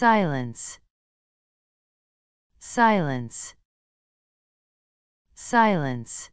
silence. Silence. Silence.